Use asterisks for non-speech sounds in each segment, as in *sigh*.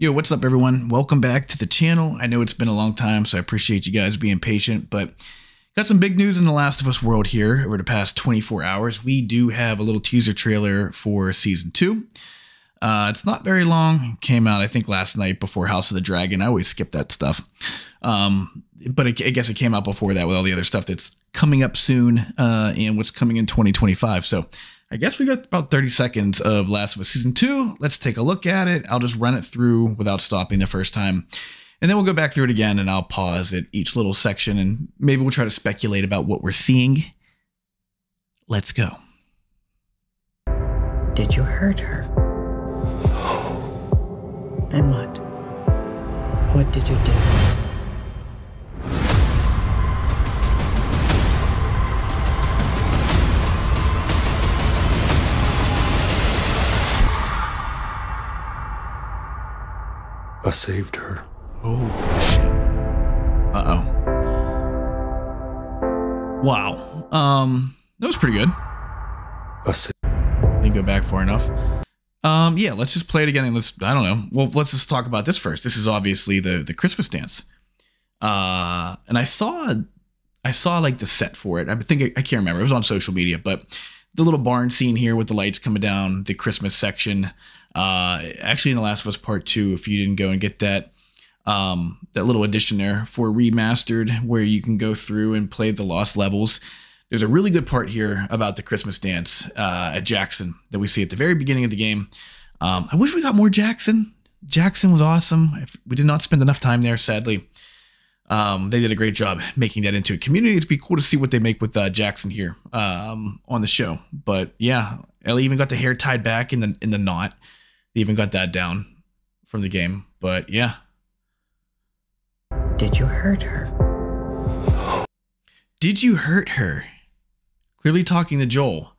Yo, what's up, everyone? Welcome back to the channel. I know it's been a long time, so I appreciate you guys being patient, but got some big news in the Last of Us world here over the past 24 hours. We do have a little teaser trailer for season two. Uh, it's not very long. It came out, I think, last night before House of the Dragon. I always skip that stuff. Um, but it, I guess it came out before that with all the other stuff that's coming up soon uh, and what's coming in 2025. So I guess we got about 30 seconds of Last of Us Season 2. Let's take a look at it. I'll just run it through without stopping the first time. And then we'll go back through it again and I'll pause at each little section and maybe we'll try to speculate about what we're seeing. Let's go. Did you hurt her? Then what? What did you do? I saved her. Oh, shit. Uh oh. Wow. Um, that was pretty good. I saved. Didn't go back far enough. Um, yeah, let's just play it again and let's I don't know. Well, let's just talk about this first. This is obviously the the Christmas dance. Uh, and I saw I saw like the set for it. I think I, I can't remember. It was on social media, but the little barn scene here with the lights coming down, the Christmas section. Uh, actually, in The Last of Us Part Two, if you didn't go and get that, um, that little addition there for remastered, where you can go through and play the lost levels. There's a really good part here about the Christmas dance uh, at Jackson that we see at the very beginning of the game. Um, I wish we got more Jackson. Jackson was awesome. We did not spend enough time there, sadly. Um, they did a great job making that into a community. It'd be cool to see what they make with uh, Jackson here um, on the show. But yeah, Ellie even got the hair tied back in the in the knot. They even got that down from the game. But yeah, Did you hurt her? did you hurt her? Clearly talking to Joel.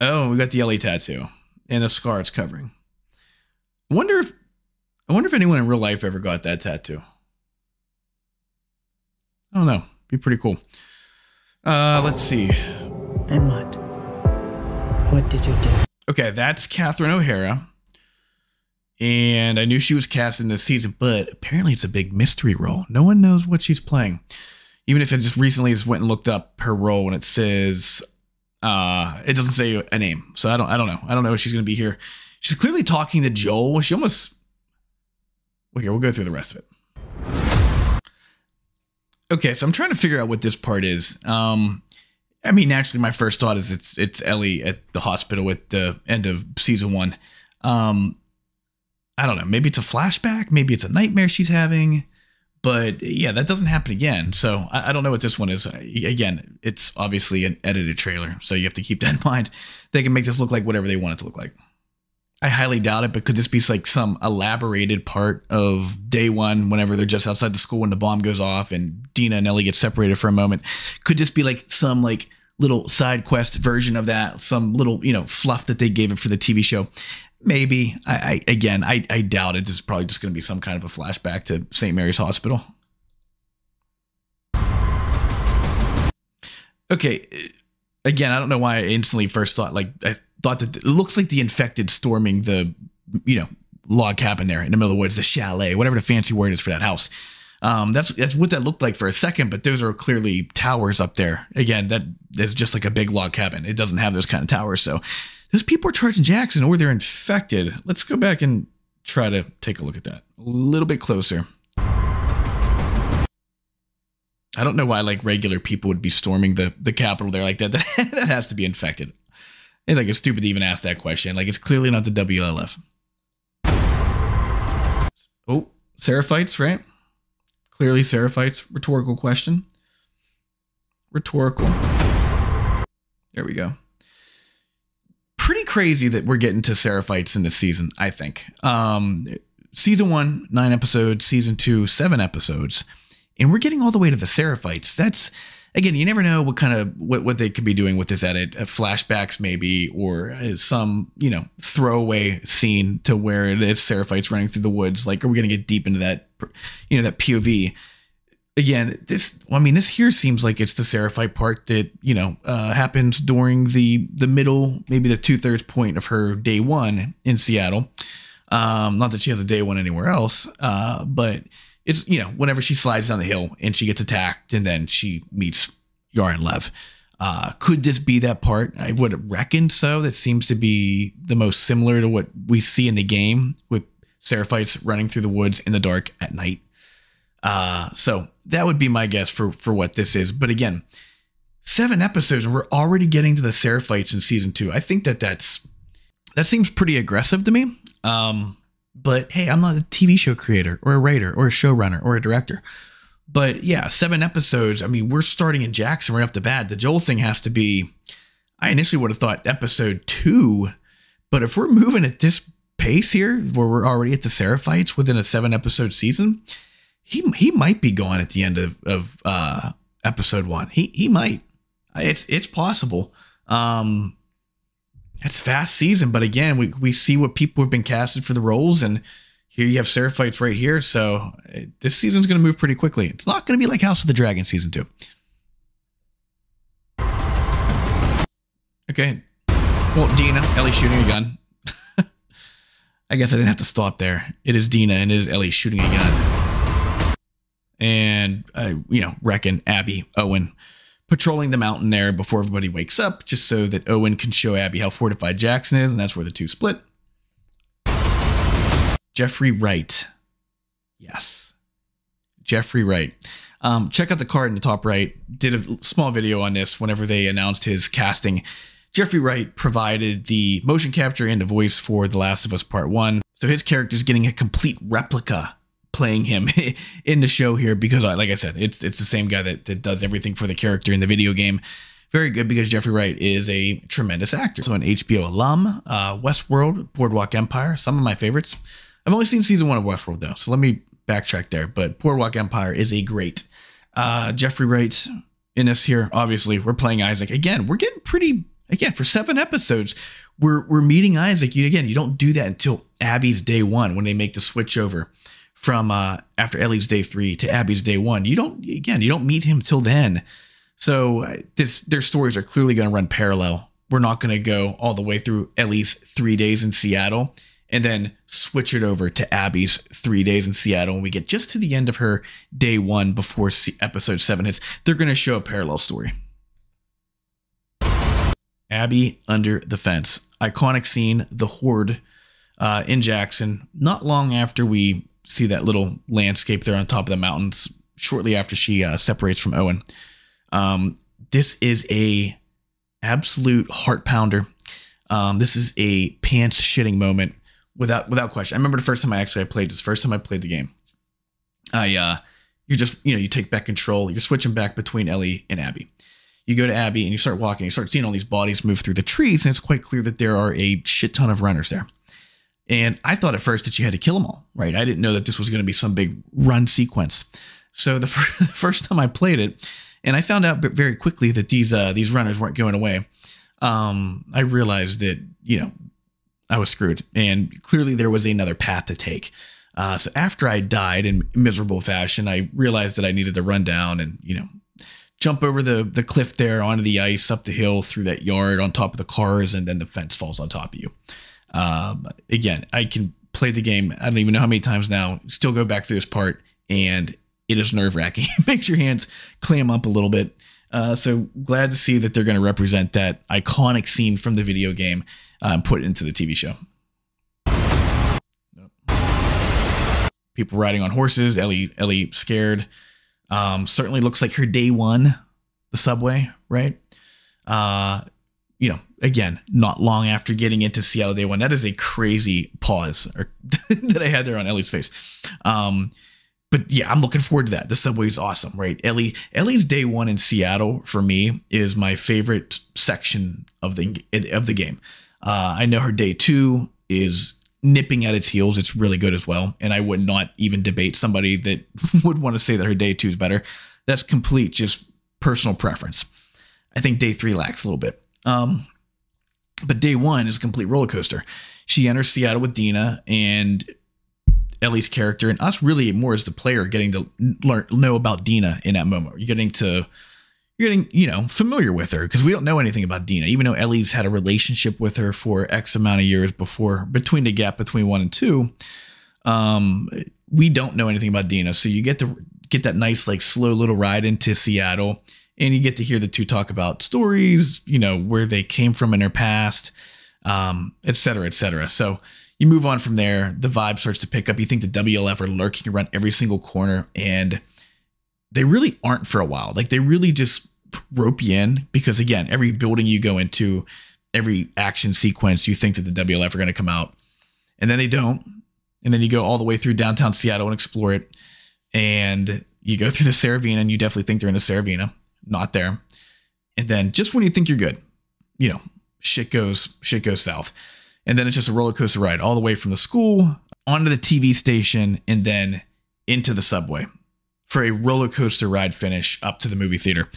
Oh, we got the Ellie tattoo and the scar it's covering. I wonder if I wonder if anyone in real life ever got that tattoo. I don't know. Be pretty cool. Uh, let's see. Then what? What did you do? Okay, that's Catherine O'Hara. And I knew she was cast in this season, but apparently it's a big mystery role. No one knows what she's playing. Even if I just recently just went and looked up her role and it says uh it doesn't say a name. So I don't I don't know. I don't know if she's gonna be here. She's clearly talking to Joel. She almost Okay, we'll go through the rest of it. Okay, so I'm trying to figure out what this part is. Um I mean, naturally, my first thought is it's it's Ellie at the hospital at the end of season one. Um, I don't know. Maybe it's a flashback. Maybe it's a nightmare she's having. But yeah, that doesn't happen again. So I, I don't know what this one is. Again, it's obviously an edited trailer, so you have to keep that in *laughs* mind. They can make this look like whatever they want it to look like. I highly doubt it, but could this be like some elaborated part of day one whenever they're just outside the school when the bomb goes off and Dina and Ellie get separated for a moment? Could this be like some like little side quest version of that? Some little, you know, fluff that they gave it for the TV show? Maybe. I, I again I, I doubt it. This is probably just gonna be some kind of a flashback to St. Mary's Hospital. Okay. Eh, again, I don't know why I instantly first thought like I thought that it looks like the infected storming the you know log cabin there in the middle of the woods, the chalet, whatever the fancy word is for that house. Um, that's that's what that looked like for a second, but those are clearly towers up there. Again, that is just like a big log cabin. It doesn't have those kind of towers. So those people are charging Jackson, or they're infected. Let's go back and try to take a look at that a little bit closer. I don't know why like regular people would be storming the the Capitol there like. That, *laughs* that has to be infected. It's like it's stupid to even ask that question. Like it's clearly not the WLF. Oh, Seraphites, right? Clearly Seraphites. Rhetorical question. Rhetorical. There we go. Pretty crazy that we're getting to Seraphites in this season, I think. Um, season one, nine episodes. Season two, seven episodes. And we're getting all the way to the Seraphites. That's again, you never know what kind of what, what they could be doing with this edit, uh, flashbacks maybe, or uh, some you know throwaway scene to where it is Seraphites running through the woods. Like, are we going to get deep into that, you know, that POV? Again, this I mean, this here seems like it's the Seraphite part that you know uh, happens during the the middle, maybe the two thirds point of her day one in Seattle. Um, not that she has a day one anywhere else, uh, but it's you know whenever she slides down the hill and she gets attacked and then she meets Yara and Lev. Uh, could this be that part? I would reckon so. That seems to be the most similar to what we see in the game with Seraphites running through the woods in the dark at night. Uh, so that would be my guess for for what this is. But again, seven episodes and we're already getting to the Seraphites in season two. I think that that's that seems pretty aggressive to me. Um, but hey, I'm not a TV show creator or a writer or a showrunner or a director. But yeah, seven episodes. I mean, we're starting in Jackson right off the bat. The Joel thing has to be. I initially would have thought episode two, but if we're moving at this pace here, where we're already at the Seraphites within a seven episode season, he he might be gone at the end of of uh, episode one. He he might. It's it's possible. Um, it's fast season, but again, we we see what people have been casted for the roles, and here you have Seraphites right here. So eh, this season's going to move pretty quickly. It's not going to be like House of the Dragon season two. Okay. Well, Dina, Ellie shooting a gun. *laughs* I guess I didn't have to stop there. It is Dina and it is Ellie shooting a gun. And I, you know, reckon Abby, Owen, patrolling the mountain there before everybody wakes up, just so that Owen can show Abby how fortified Jackson is, and that's where the two split. Jeffrey Wright. Yes. Jeffrey Wright. Um, check out the card in the top right. Did a small video on this whenever they announced his casting. Jeffrey Wright provided the motion capture and the voice for The Last of Us Part 1. So his character is getting a complete replica playing him *laughs* in the show here because like I said, it's it's the same guy that, that does everything for the character in the video game. Very good because Jeffrey Wright is a tremendous actor. So an HBO alum, uh, Westworld, Boardwalk Empire, some of my favorites. I've only seen season one of Westworld though, so let me backtrack there. But Boardwalk Empire is a great uh, Jeffrey Wright in this here. Obviously, we're playing Isaac again. We're getting pretty again for seven episodes. We're we're meeting Isaac. You again, you don't do that until Abby's day one when they make the switch over from uh, after Ellie's day three to Abby's day one. You don't again, you don't meet him till then. So uh, this their stories are clearly going to run parallel. We're not going to go all the way through Ellie's three days in Seattle and then switch it over to Abby's three days in Seattle. And we get just to the end of her day one before episode seven hits. They're going to show a parallel story. Abby under the fence. Iconic scene, the horde uh, in Jackson. Not long after we see that little landscape there on top of the mountains, shortly after she uh, separates from Owen. Um, this is a absolute heart pounder. Um, this is a pants shitting moment without without question. I remember the first time I actually I played this. First time I played the game, I uh, you just you know you take back control. You're switching back between Ellie and Abby. You go to Abby and you start walking. You start seeing all these bodies move through the trees, and it's quite clear that there are a shit ton of runners there. And I thought at first that you had to kill them all, right? I didn't know that this was going to be some big run sequence. So *laughs* the first time I played it, and I found out very quickly that these uh, these runners weren't going away. Um, I realized that you know I was screwed. And clearly there was another path to take. Uh, so after I died in miserable fashion, I realized that I needed to run down and, you know, jump over the, the cliff there onto the ice, up the hill, through that yard, on top of the cars, and then the fence falls on top of you. Um, again, I can play the game. I don't even know how many times now, still go back through this part, and it is nerve wracking. it *laughs* makes your hands clam up a little bit. Uh, so glad to see that they're going to represent that iconic scene from the video game and put into the TV show. People riding on horses. Ellie, Ellie scared. Um, certainly looks like her day one, the subway, right? Uh, you know, again, not long after getting into Seattle day one. That is a crazy pause or, *laughs* that I had there on Ellie's face. Um, but yeah, I'm looking forward to that. The subway is awesome, right? Ellie, Ellie's day one in Seattle for me is my favorite section of the of the game. Uh, I know her day two is nipping at its heels. It's really good as well, and I would not even debate somebody that *laughs* would want to say that her day two is better. That's complete just personal preference. I think day three lacks a little bit. Um, but day one is a complete roller coaster. She enters Seattle with Dina, and Ellie's character and us really more as the player getting to learn know about Dina in that moment. You're getting to you're getting, you know, familiar with her because we don't know anything about Dina, even though Ellie's had a relationship with her for X amount of years before, between the gap between one and two. Um, we don't know anything about Dina. So you get to get that nice, like, slow little ride into Seattle and you get to hear the two talk about stories, you know, where they came from in their past, um, et cetera, et cetera. So you move on from there. The vibe starts to pick up. You think the WLF are lurking around every single corner, and they really aren't for a while. Like they really just rope you in because, again, every building you go into, every action sequence, you think that the WLF are going to come out, and then they don't. And then you go all the way through downtown Seattle and explore it. And you go *laughs* through the Saravina, and you definitely think they're in the Saravina not there. And then just when you think you're good, you know, shit goes shit goes south. And then it's just a roller coaster ride all the way from the school onto the TV station and then into the subway for a roller coaster ride finish up to the movie theater.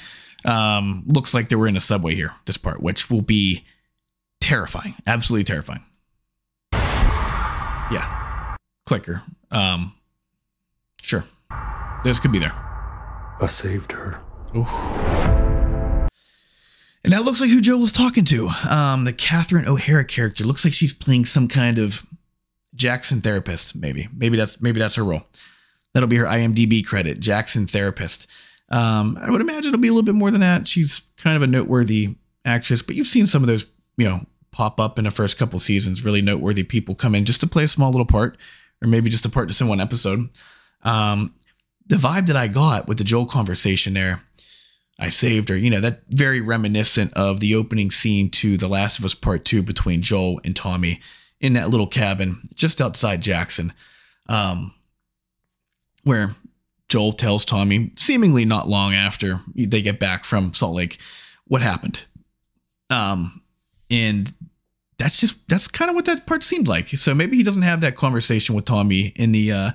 Um, looks like they were in a subway here, this part, which will be terrifying, absolutely terrifying. Yeah, clicker. Um, sure, this could be there. I saved her. Oof. And that looks like who Joe was talking to. Um, the Catherine O'Hara character looks like she's playing some kind of Jackson therapist. Maybe, maybe that's maybe that's her role. That'll be her IMDb credit, Jackson therapist. Um, I would imagine it'll be a little bit more than that. She's kind of a noteworthy actress, but you've seen some of those, you know, pop up in the first couple seasons. Really noteworthy people come in just to play a small little part, or maybe just a part just in one episode. Um, the vibe that I got with the Joel conversation there I saved her. You know, that very reminiscent of the opening scene to The Last of Us Part 2 between Joel and Tommy in that little cabin just outside Jackson. Um, where Joel tells Tommy, seemingly not long after they get back from Salt Lake, what happened. Um, and that's just that's kind of what that part seemed like. So maybe he doesn't have that conversation with Tommy in the uh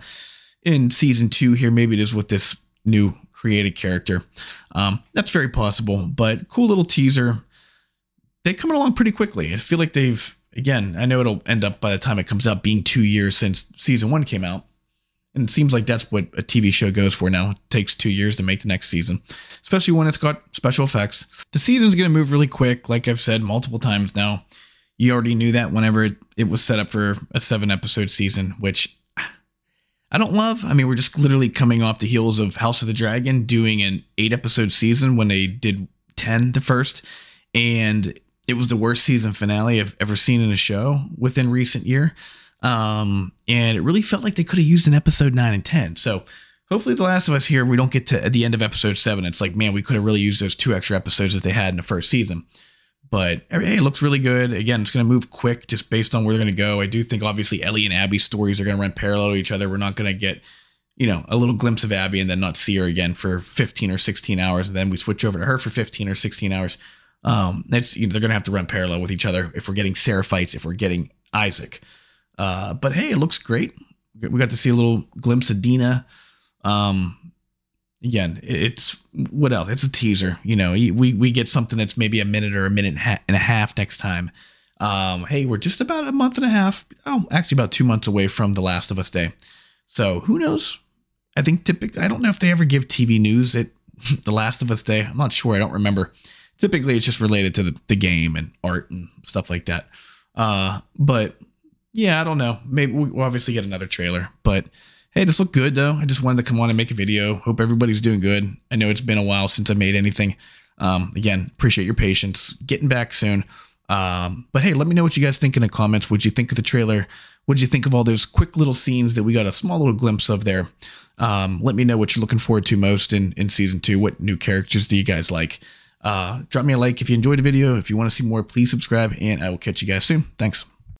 in season two here. Maybe it is with this new created character. Um, that's very possible, but cool little teaser. They're coming along pretty quickly. I feel like they've, again, I know it'll end up by the time it comes out being two years since season one came out. And it seems like that's what a TV show goes for now. It takes two years to make the next season, especially when it's got special effects. The season's going to move really quick, like I've said multiple times now. You already knew that whenever it, it was set up for a seven episode season, which I don't love. I mean, we're just literally coming off the heels of House of the Dragon doing an eight episode season when they did 10 the first. And it was the worst season finale I've ever seen in a show within recent year. Um, and it really felt like they could have used an episode nine and 10. So hopefully, The Last of Us here, we don't get to at the end of episode seven. It's like, man, we could have really used those two extra episodes that they had in the first season. But hey, it looks really good. Again, it's going to move quick just based on where they're going to go. I do think obviously Ellie and Abby's stories are going to run parallel to each other. We're not going to get, you know, a little glimpse of Abby and then not see her again for 15 or 16 hours. And then we switch over to her for 15 or 16 hours. Um, it's, you know, they're going to have to run parallel with each other if we're getting Seraphites, if we're getting Isaac. Uh, but hey, it looks great. We got to see a little glimpse of Dina. Um, again, it's what else? It's a teaser. You know, we we get something that's maybe a minute or a minute and a half next time. Um, hey, we're just about a month and a half. Oh, actually, about two months away from The Last of Us Day. So who knows? I think typically, I don't know if they ever give TV news at *laughs* The Last of Us Day. I'm not sure. I don't remember. Typically, it's just related to the, the game and art and stuff like that. Uh, but yeah, I don't know. Maybe we'll obviously get another trailer, but Hey, this looked good though. I just wanted to come on and make a video. Hope everybody's doing good. I know it's been a while since I made anything. Um, again, appreciate your patience. Getting back soon. Um, but hey, let me know what you guys think in the comments. What'd you think of the trailer? What'd you think of all those quick little scenes that we got a small little glimpse of there? Um, let me know what you're looking forward to most in, in season two. What new characters do you guys like? Uh, drop me a like if you enjoyed the video. If you want to see more, please subscribe, and I will catch you guys soon. Thanks.